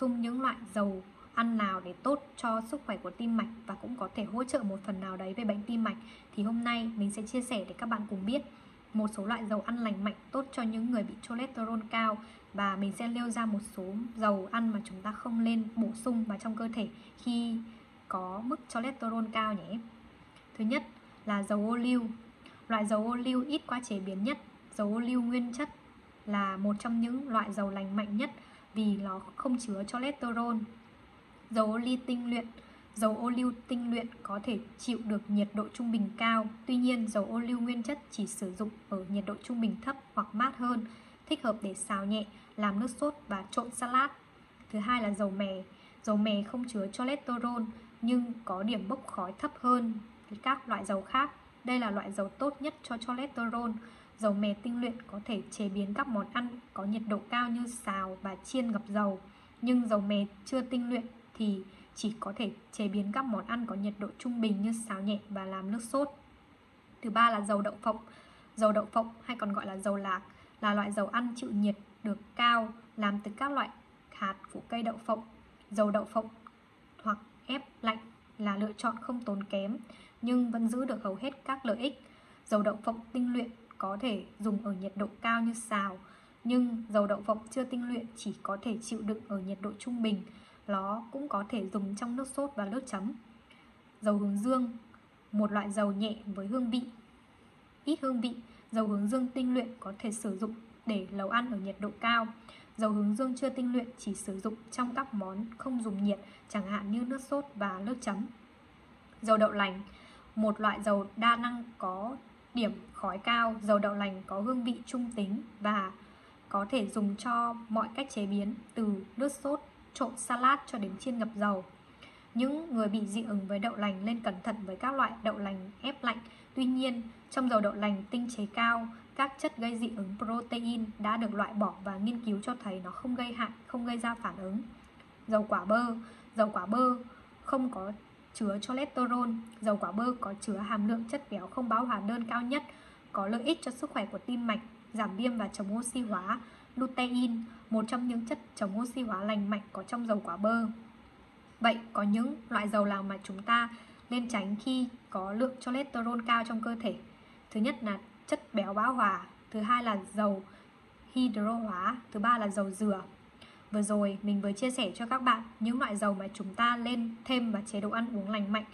sung những loại dầu ăn nào để tốt cho sức khỏe của tim mạch và cũng có thể hỗ trợ một phần nào đấy về bệnh tim mạch thì hôm nay mình sẽ chia sẻ để các bạn cùng biết một số loại dầu ăn lành mạnh tốt cho những người bị cholesterol cao và mình sẽ nêu ra một số dầu ăn mà chúng ta không nên bổ sung vào trong cơ thể khi có mức cholesterol cao nhé. Thứ nhất là dầu ô liu. Loại dầu ô liu ít qua chế biến nhất, dầu ô liu nguyên chất là một trong những loại dầu lành mạnh nhất vì nó không chứa cholesterol. Dầu ô liu tinh luyện Dầu ô liu tinh luyện có thể chịu được nhiệt độ trung bình cao, tuy nhiên dầu ô liu nguyên chất chỉ sử dụng ở nhiệt độ trung bình thấp hoặc mát hơn, thích hợp để xào nhẹ, làm nước sốt và trộn salad. Thứ hai là dầu mè. Dầu mè không chứa cholesterol nhưng có điểm bốc khói thấp hơn các loại dầu khác. Đây là loại dầu tốt nhất cho cholesterol. Dầu mè tinh luyện có thể chế biến các món ăn có nhiệt độ cao như xào và chiên ngập dầu. Nhưng dầu mè chưa tinh luyện thì chỉ có thể chế biến các món ăn có nhiệt độ trung bình như xào nhẹ và làm nước sốt. Thứ ba là dầu đậu phộng. Dầu đậu phộng, hay còn gọi là dầu lạc, là loại dầu ăn chịu nhiệt được cao, làm từ các loại hạt của cây đậu phộng. Dầu đậu phộng hoặc ép lạnh là lựa chọn không tốn kém nhưng vẫn giữ được hầu hết các lợi ích. Dầu đậu phộng tinh luyện có thể dùng ở nhiệt độ cao như xào, nhưng dầu đậu phộng chưa tinh luyện chỉ có thể chịu đựng ở nhiệt độ trung bình. Nó cũng có thể dùng trong nước sốt và nước chấm. Dầu hướng dương, một loại dầu nhẹ với hương vị ít hương vị, dầu hướng dương tinh luyện có thể sử dụng để nấu ăn ở nhiệt độ cao. Dầu hướng dương chưa tinh luyện chỉ sử dụng trong các món không dùng nhiệt, chẳng hạn như nước sốt và nước chấm. Dầu đậu lành, một loại dầu đa năng có điểm khói cao, dầu đậu lành có hương vị trung tính và có thể dùng cho mọi cách chế biến từ nước sốt, trộn salad cho đến chiên ngập dầu. Những người bị dị ứng với đậu lành nên cẩn thận với các loại đậu lành ép lạnh. Tuy nhiên, trong dầu đậu lành tinh chế cao, các chất gây dị ứng protein đã được loại bỏ và nghiên cứu cho thấy nó không gây hại, không gây ra phản ứng. Dầu quả bơ, dầu quả bơ không có chứa cholesterol, dầu quả bơ có chứa hàm lượng chất béo không bão hòa đơn cao nhất, có lợi ích cho sức khỏe của tim mạch, giảm viêm và chống oxy hóa. Lutein, một trong những chất chống oxy hóa lành mạnh có trong dầu quả bơ. Vậy có những loại dầu nào mà chúng ta nên tránh khi có lượng cholesterol cao trong cơ thể? Thứ nhất là chất béo bão hòa, thứ hai là dầu hydro hóa, thứ ba là dầu dừa. Vừa rồi mình vừa chia sẻ cho các bạn những loại dầu mà chúng ta nên thêm vào chế độ ăn uống lành mạnh